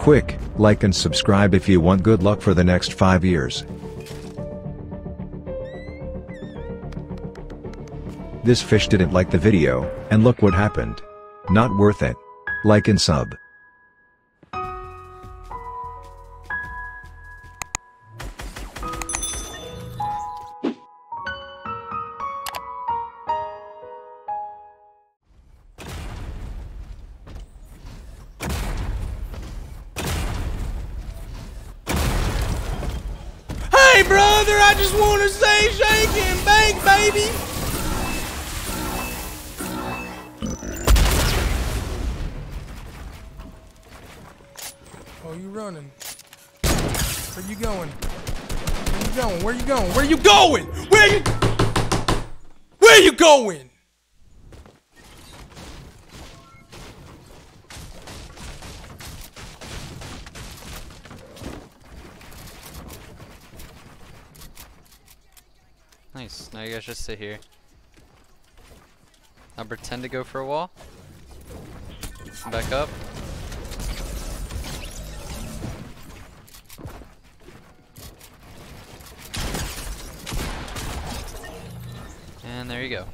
Quick, like and subscribe if you want good luck for the next 5 years. This fish didn't like the video, and look what happened. Not worth it. Like and sub. Just want to say shake and bake, baby. Oh, you running? Where you going? Where you going? Where you going? Where you going? Where you? Where you going? Nice. Now you guys just sit here. I'll pretend to go for a wall. Back up. And there you go.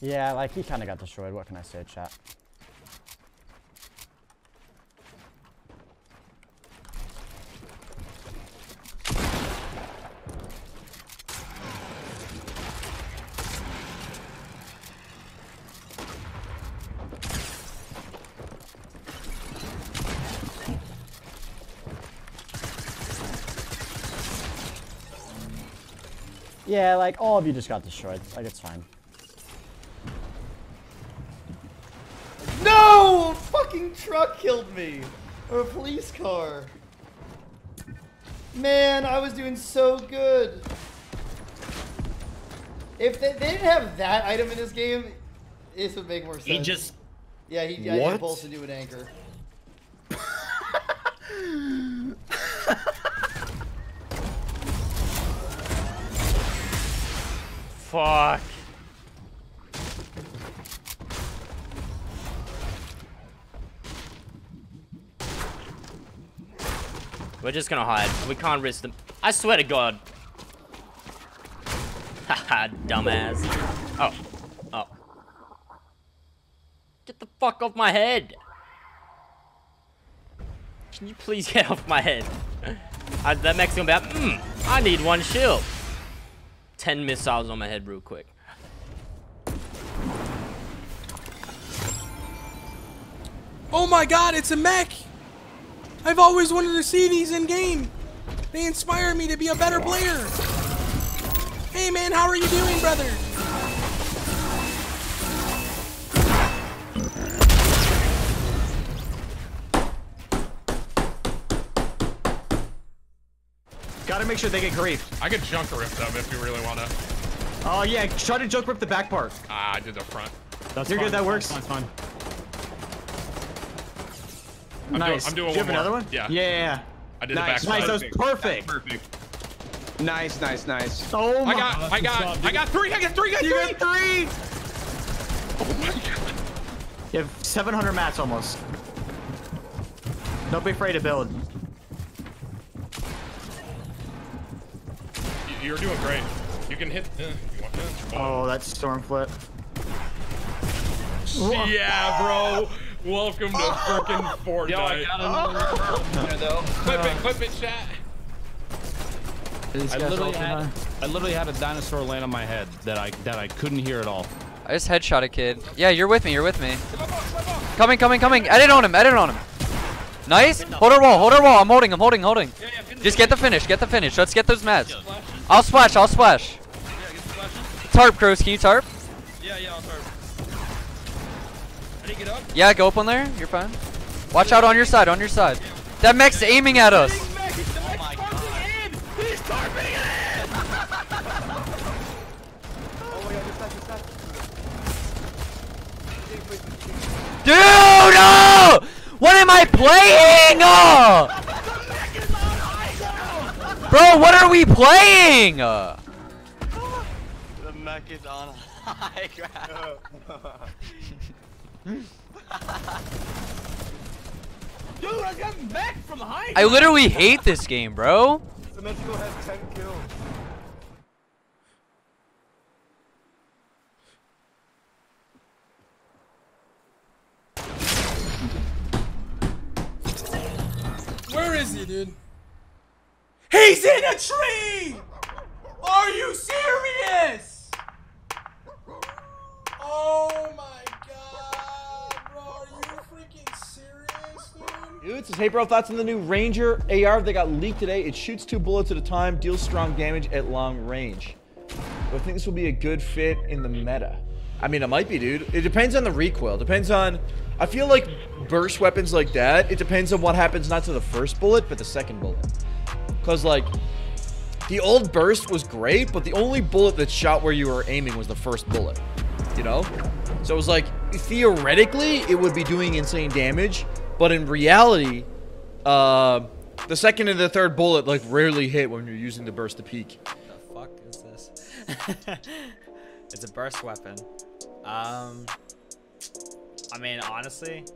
Yeah, like he kind of got destroyed. What can I say, chat? Yeah, like all of you just got destroyed. Like it's fine. No! Fucking truck killed me. Or a police car. Man, I was doing so good. If they, they didn't have that item in this game, this would make more sense. He just Yeah, he I What? impulse to do an anchor. fuck. We're just gonna hide. We can't risk them. I swear to God. Haha, dumbass. Oh. Oh. Get the fuck off my head. Can you please get off my head? Uh, that makes me about, hmm, I need one shield. 10 missiles on my head real quick. Oh my god, it's a mech! I've always wanted to see these in game. They inspire me to be a better player. Hey man, how are you doing, brother? Gotta make sure they get griefed. I could junk rift them if you really wanna. Oh yeah, try to junk rift the back part. Ah, I did the front. That's You're good, that works. That's fine. I'm nice. Doing, I'm doing Do you one have another more. one? Yeah. Yeah, yeah, yeah. I did nice, the back nice. That was side. perfect. Perfect. Nice, nice, nice. Oh my. I got, I got, I got three. I got three. I got You three. got three. Oh my god. You have 700 mats almost. Don't be afraid to build. You- You're doing great. You can hit. Uh, you want that? Oh, that's storm flip. Yeah, bro. Welcome to oh. freaking Fortnite. Yo, I got another there, though. Clip it, clip it, chat. I literally had I literally had a dinosaur land on my head that I that I couldn't hear at all. I just headshot a kid. Yeah, you're with me. You're with me. Coming, coming, coming. Edit on him. Edit on him. Nice. Hold our wall. Hold our wall. I'm holding. I'm holding. Holding. Just get the finish. Get the finish. Let's get those mats. I'll splash. I'll splash. Tarp, Crows. Can you tarp? Yeah, yeah, I'll start. Pick it up. Yeah, go up on there. You're fine. Watch out on your side, on your side. That mech's aiming at us. Oh Dude, no! What am I playing? Bro, what are we playing? The mech is on high ground. Dude, I got back from high. I literally hate this game, bro. Symmetrical has 10 kills. Where is he, dude? He's in a tree! Are you serious? Oh serious, dude? Dude, says, hey bro, thoughts on the new Ranger AR that got leaked today? It shoots two bullets at a time, deals strong damage at long range. I think this will be a good fit in the meta? I mean, it might be, dude. It depends on the recoil. Depends on. I feel like burst weapons like that. It depends on what happens not to the first bullet, but the second bullet. Cause like, the old burst was great, but the only bullet that shot where you were aiming was the first bullet. You know? So it was like, theoretically, it would be doing insane damage, but in reality, uh, the second and the third bullet like rarely hit when you're using the burst to peek. The fuck is this? it's a burst weapon. Um, I mean, honestly,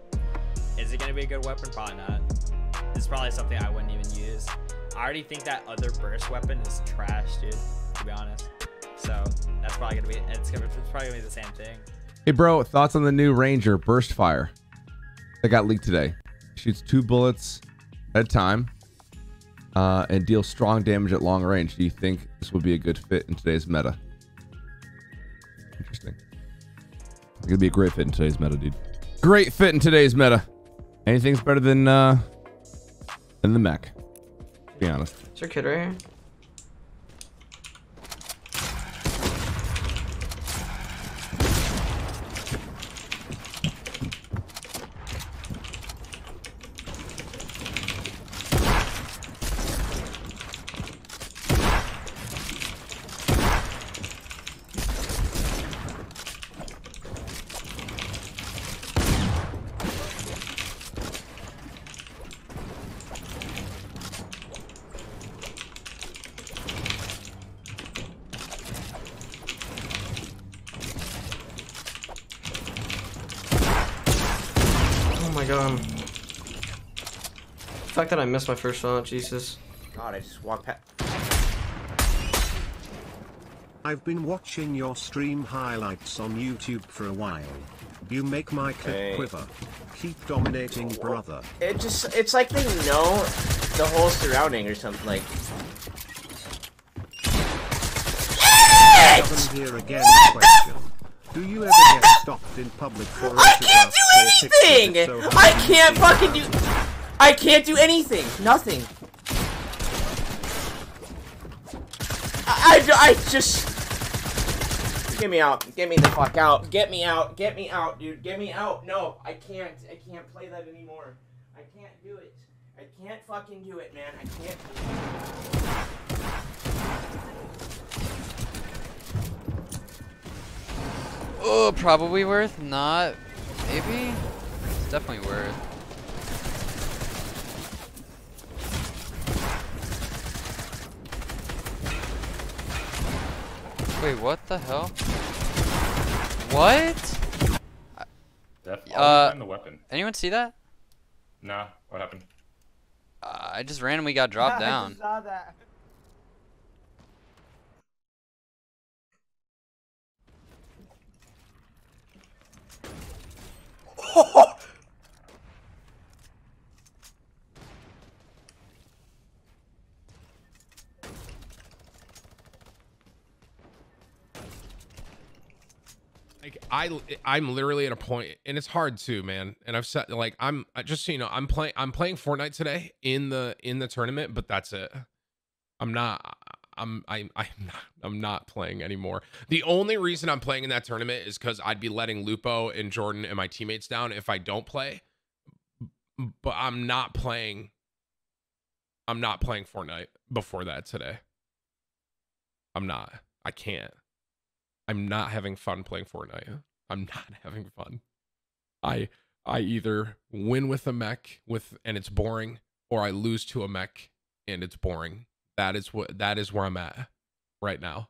is it gonna be a good weapon? Probably not. It's probably something I wouldn't even use. I already think that other burst weapon is trash, dude. To be honest. So that's probably gonna be. It's gonna. It's probably gonna be the same thing. Hey, bro, thoughts on the new Ranger Burst Fire that got leaked today? Shoots two bullets at a time uh, and deals strong damage at long range. Do you think this would be a good fit in today's meta? Interesting. It's gonna be a great fit in today's meta, dude. Great fit in today's meta. Anything's better than uh than the mech. Be honest. Is your kid right here? Oh my god. The fact that I missed my first shot, Jesus. God, I just walked past. I've been watching your stream highlights on YouTube for a while. You make my clip Hey. quiver. Keep dominating, brother. It just, it's like they know the whole surrounding or something. Like, Doesn't again the question. Do you ever get stopped in public for I can't do anything! So, I how do you can't fucking do. I can't do anything. Nothing. I, I, I just. Get me out. Get me the fuck out. Get me out. Get me out, dude. Get me out. No, I can't. I can't play that anymore. I can't do it. I can't fucking do it, man. I can't. Oh, probably worth. Not. Maybe. It's definitely worth. Wait, what the hell? What? Def, Uh, I'll find the weapon. Anyone see that? Nah, what happened? Uh, I just randomly got dropped down. saw that. Like I, I'm literally at a point, and it's hard too, man. And I've said like I'm just so you know, I'm playing I'm playing Fortnite today in the in the tournament, but that's it. I'm not. I'm I, I'm not, I'm not playing anymore. The only reason I'm playing in that tournament is because I'd be letting Lupo and Jordan and my teammates down if I don't play. But I'm not playing. I'm not playing Fortnite before that today. I'm not. I can't. I'm not having fun playing Fortnite. I'm not having fun. I I either win with a mech with and it's boring, or I lose to a mech and it's boring. That is what that is where I'm at right now.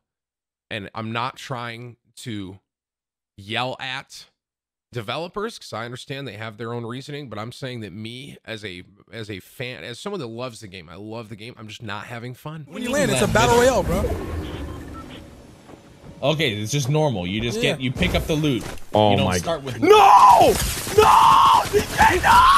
And I'm not trying to yell at developers because I understand they have their own reasoning, but I'm saying that me as a as a fan, as someone that loves the game, I love the game. I'm just not having fun. When you land, it's a battle royale, bro. Okay, it's just normal. You just get you pick up the loot. Oh you don't my start with No! No! DJ, no!